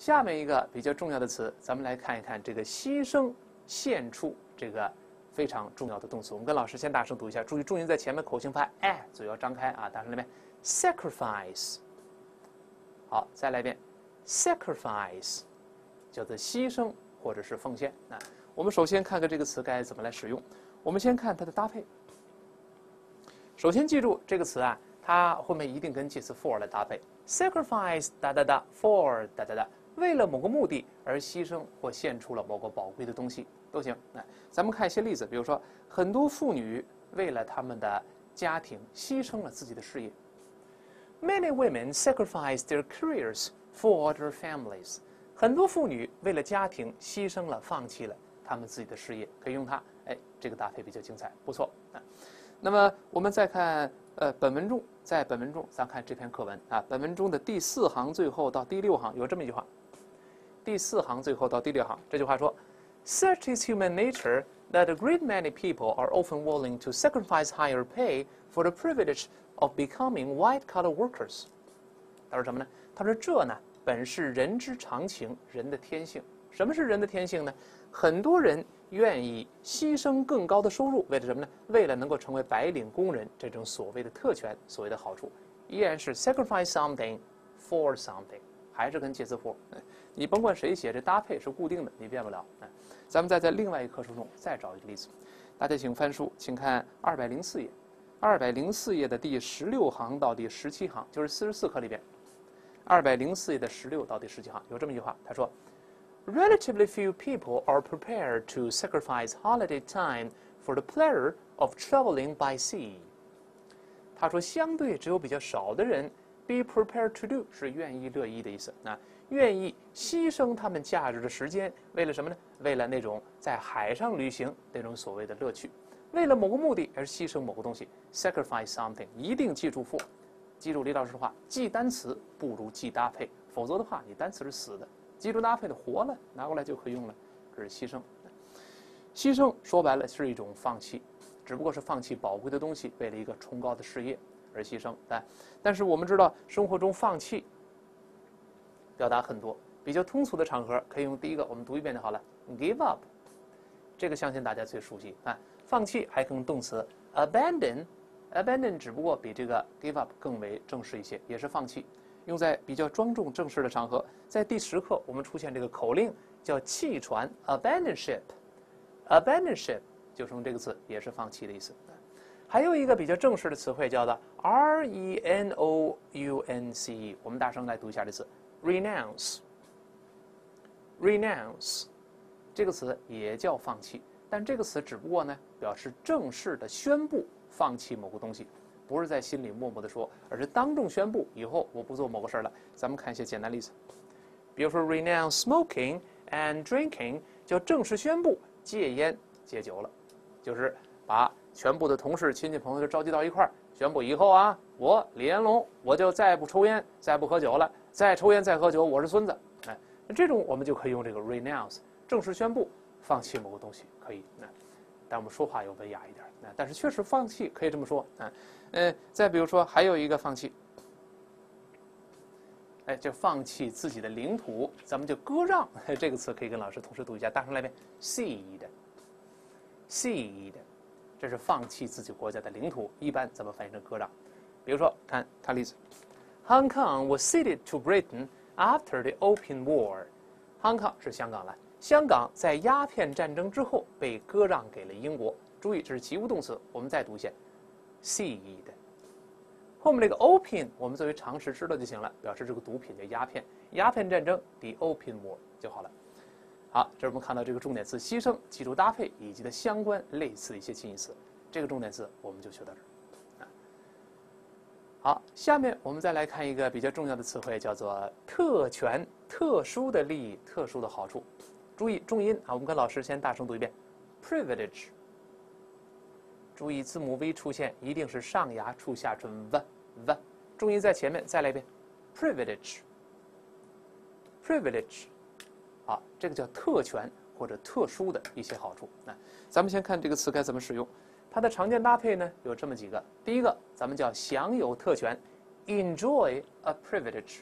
下面一个比较重要的词，咱们来看一看这个牺牲献出这个非常重要的动词。我们跟老师先大声读一下，注意重音在前面，口型发哎，嘴要张开啊。大声来一遍，sacrifice。好，再来一遍，sacrifice，叫做牺牲或者是奉献。那我们首先看看这个词该怎么来使用。我们先看它的搭配。首先记住这个词啊，它后面一定跟介词 for 来搭配。sacrifice 哒哒哒 for 哒哒哒，为了某个目的而牺牲或献出了某个宝贵的东西都行。来，咱们看一些例子，比如说很多妇女为了他们的家庭牺牲了自己的事业。Many women sacrifice their careers for their families。很多妇女为了家庭牺牲了、放弃了他们自己的事业，可以用它。哎，这个搭配比较精彩，不错啊。那么我们再看。呃，本文中，在本文中，咱看这篇课文啊。本文中的第四行最后到第六行有这么一句话。第四行最后到第六行，这句话说：“Such is human nature that a great many people are often willing to sacrifice higher pay for the privilege of becoming white-collar workers。”他说什么呢？他说这呢，本是人之常情，人的天性。什么是人的天性呢？很多人。愿意牺牲更高的收入，为了什么呢？为了能够成为白领工人，这种所谓的特权，所谓的好处，依然是 sacrifice something for something，还是跟介词 for。你甭管谁写，这搭配是固定的，你变不了。咱们再在另外一课书中再找一个例子，大家请翻书，请看二百零四页，二百零四页的第十六行到第十七行，就是四十四课里边，二百零四页的十六到第十七行有这么一句话，他说。relatively few people are prepared to sacrifice holiday time for the pleasure of traveling by sea。他说，相对只有比较少的人，be prepared to do 是愿意乐意的意思那，愿意牺牲他们假日的时间，为了什么呢？为了那种在海上旅行那种所谓的乐趣，为了某个目的而牺牲某个东西，sacrifice something，一定记住 for，记住李老师的话，记单词不如记搭配，否则的话，你单词是死的。记住搭配的活了，拿过来就可以用了。这是牺牲，牺牲说白了是一种放弃，只不过是放弃宝贵的东西，为了一个崇高的事业而牺牲。但但是我们知道，生活中放弃表达很多，比较通俗的场合可以用第一个，我们读一遍就好了，give up。这个相信大家最熟悉啊。放弃还可以用动词 abandon，abandon 只不过比这个 give up 更为正式一些，也是放弃。用在比较庄重正式的场合，在第十课我们出现这个口令叫弃船 （abandon ship），abandon ship 就是用这个词，也是放弃的意思。还有一个比较正式的词汇叫做 r e n o u n c e，我们大声来读一下这词：renounce。renounce 这个词也叫放弃，但这个词只不过呢表示正式的宣布放弃某个东西。不是在心里默默的说，而是当众宣布以后我不做某个事儿了。咱们看一些简单例子，比如说 renounce smoking and drinking，叫正式宣布戒烟戒酒了，就是把全部的同事、亲戚、朋友都召集到一块儿，宣布以后啊，我李延龙我就再不抽烟、再不喝酒了，再抽烟再喝酒我是孙子。哎，这种我们就可以用这个 renounce，正式宣布放弃某个东西，可以。那但我们说话要文雅一点。那但是确实放弃可以这么说啊。嗯，再比如说，还有一个放弃，哎，就放弃自己的领土，咱们就割让。这个词可以跟老师同时读一下，大声来一遍：cede，cede，这是放弃自己国家的领土。一般怎么翻译成割让。比如说，看看例子：Hong Kong was ceded to Britain after the Opium War。Hong Kong 是香港了，香港在鸦片战争之后被割让给了英国。注意，这是及物动词。我们再读一下。cede，后面这个 opium 我们作为常识知道就行了，表示这个毒品叫鸦片，鸦片战争 the opium war 就好了。好，这是我们看到这个重点词牺牲，记住搭配以及的相关类似的一些近义词。这个重点词我们就学到这儿。好，下面我们再来看一个比较重要的词汇，叫做特权、特殊的利益、特殊的好处。注意重音啊，我们跟老师先大声读一遍：privilege。注意字母 V 出现，一定是上牙触下唇 v v，重音在前面，再来一遍，privilege，privilege，好，这个叫特权或者特殊的一些好处。那咱们先看这个词该怎么使用，它的常见搭配呢有这么几个。第一个，咱们叫享有特权，enjoy a privilege，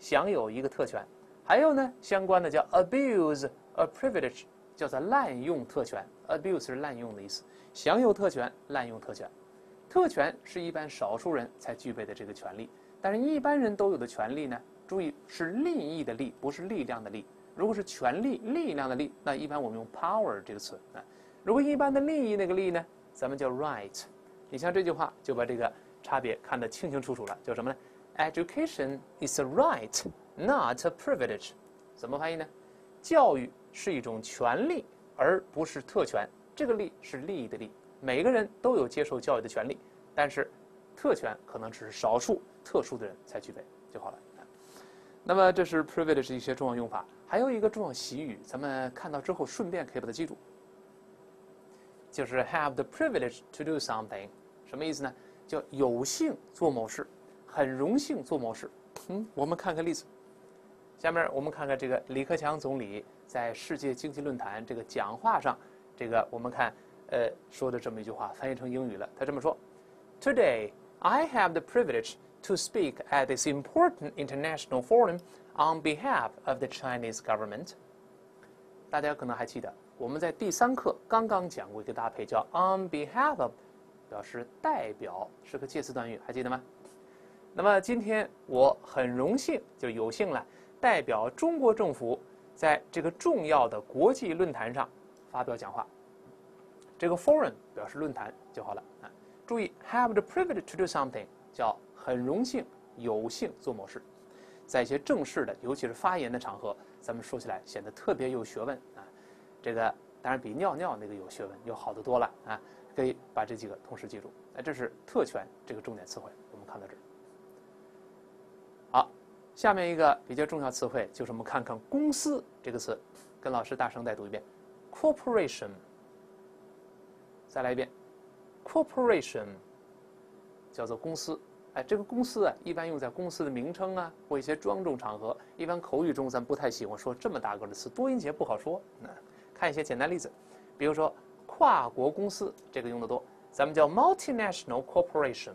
享有一个特权。还有呢，相关的叫 abuse a privilege，叫做滥用特权。abuse 是滥用的意思，享有特权，滥用特权。特权是一般少数人才具备的这个权利，但是一般人都有的权利呢？注意是利益的利，不是力量的力。如果是权力、力量的力，那一般我们用 power 这个词啊。如果一般的利益那个利呢，咱们叫 right。你像这句话就把这个差别看得清清楚楚了，叫什么呢？Education is a right, not a privilege。怎么翻译呢？教育是一种权利，而不是特权。这个利是利益的利，每个人都有接受教育的权利，但是特权可能只是少数特殊的人才具备就好了。那么这是 privilege 一些重要用法，还有一个重要习语，咱们看到之后顺便可以把它记住，就是 have the privilege to do something，什么意思呢？叫有幸做某事，很荣幸做某事。嗯，我们看看例子。下面我们看看这个李克强总理在世界经济论坛这个讲话上，这个我们看呃说的这么一句话，翻译成英语了。他这么说：Today I have the privilege. To speak at this important international forum on behalf of the Chinese government。大家可能还记得，我们在第三课刚刚讲过一个搭配，叫 on behalf of，表示代表，是个介词短语，还记得吗？那么今天我很荣幸，就有幸了，代表中国政府在这个重要的国际论坛上发表讲话。这个 forum 表示论坛就好了啊。注意，have the privilege to do something 叫。很荣幸有幸做某事，在一些正式的，尤其是发言的场合，咱们说起来显得特别有学问啊。这个当然比尿尿那个有学问，要好得多了啊。可以把这几个同时记住。哎，这是特权这个重点词汇，我们看到这儿。好，下面一个比较重要词汇就是我们看看“公司”这个词，跟老师大声再读一遍：corporation。再来一遍：corporation，叫做公司。哎，这个公司啊，一般用在公司的名称啊，或一些庄重场合。一般口语中，咱不太喜欢说这么大个的词，多音节不好说。那看一些简单例子，比如说跨国公司，这个用的多，咱们叫 multinational corporation。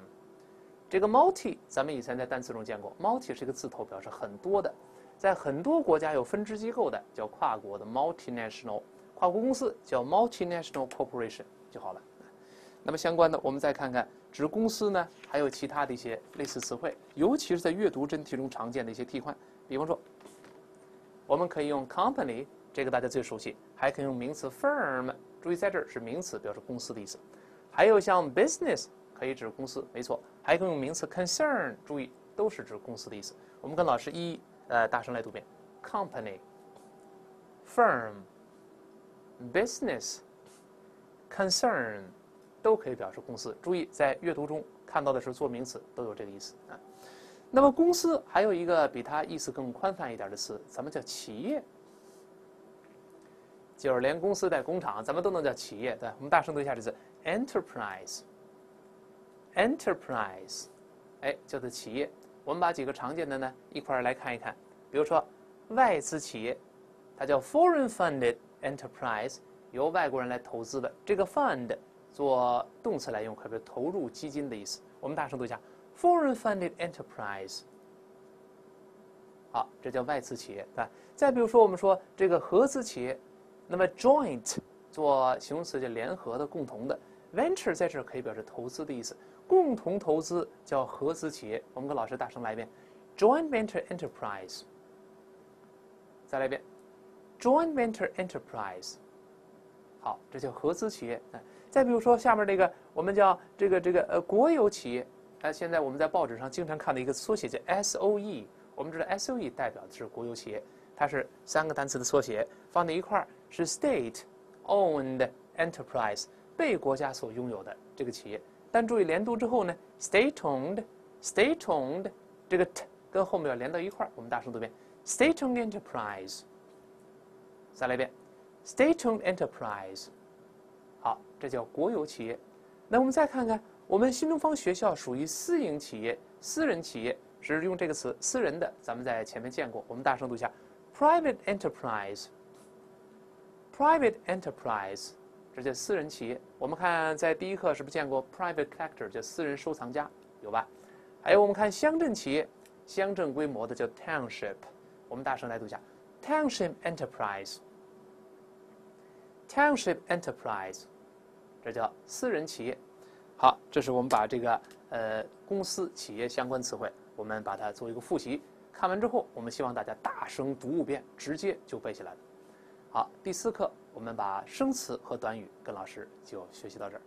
这个 multi，咱们以前在单词中见过，multi 是一个字头，表示很多的，在很多国家有分支机构的，叫跨国的 multinational。跨国公司叫 multinational corporation 就好了。那么相关的，我们再看看。指公司呢，还有其他的一些类似词汇，尤其是在阅读真题中常见的一些替换。比方说，我们可以用 company，这个大家最熟悉，还可以用名词 firm。注意在这儿是名词，表示公司的意思。还有像 business，可以指公司，没错。还可以用名词 concern，注意都是指公司的意思。我们跟老师一呃大声来读遍：company，firm，business，concern。都可以表示公司。注意，在阅读中看到的是做名词，都有这个意思啊。那么公司还有一个比它意思更宽泛一点的词，咱们叫企业，就是连公司带工厂，咱们都能叫企业。对，我们大声读一下这字：enterprise，enterprise，哎，叫做企业。我们把几个常见的呢一块儿来看一看。比如说外资企业，它叫 foreign funded enterprise，由外国人来投资的。这个 fund。做动词来用，可是投入基金的意思。我们大声读一下：foreign-funded enterprise。好，这叫外资企业，对吧？再比如说，我们说这个合资企业，那么 joint 做形容词叫联合的、共同的。venture 在这儿可以表示投资的意思，共同投资叫合资企业。我们跟老师大声来一遍：joint venture enterprise。再来一遍：joint venture enterprise。好，这叫合资企业。再比如说，下面这个我们叫这个这个呃国有企业，呃，现在我们在报纸上经常看的一个缩写叫 S O E。我们知道 S O E 代表的是国有企业，它是三个单词的缩写，放在一块儿是 State Owned Enterprise，被国家所拥有的这个企业。但注意连读之后呢，State Owned，State Owned，这个 t 跟后面要连到一块儿，我们大声读一遍，State Owned Enterprise。再来一遍，State Owned Enterprise。这叫国有企业。那我们再看看，我们新东方学校属于私营企业、私人企业，只是用这个词“私人的”。咱们在前面见过，我们大声读一下：private enterprise。private enterprise，这叫私人企业。我们看在第一课是不是见过 private collector，叫私人收藏家，有吧？还有我们看乡镇企业，乡镇规模的叫 township。我们大声来读一下：township enterprise。township enterprise，这叫私人企业。好，这是我们把这个呃公司企业相关词汇，我们把它做一个复习。看完之后，我们希望大家大声读五遍，直接就背下来。好，第四课我们把生词和短语跟老师就学习到这儿。